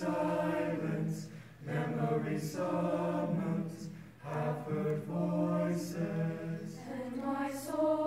silence, memory summons half-heard voices, and my soul.